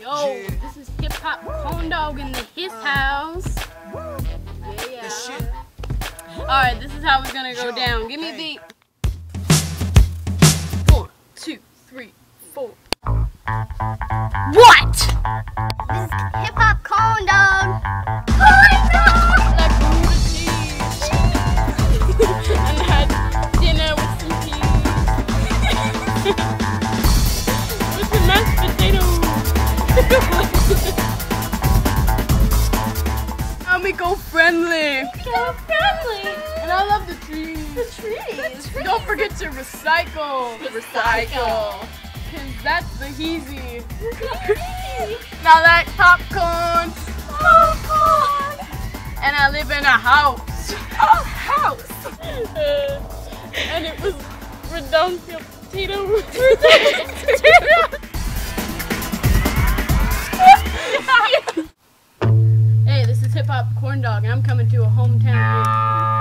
Yo, this is hip hop corn dog in the his house. Yeah. Alright, this is how it's gonna go down. Give me a beat. One, two, three, four. What? This is hip hop corn dog. Like Bermuda cheese. and had dinner with some peas. I'm eco-friendly. So friendly. And I love the trees. The trees. Don't forget to recycle. Recycle. Cause that's the easy. now that popcorn. Popcorn. And I live in a house. Oh, house. Uh, and it was redundant potato. Corn Dog, and I'm coming to a hometown.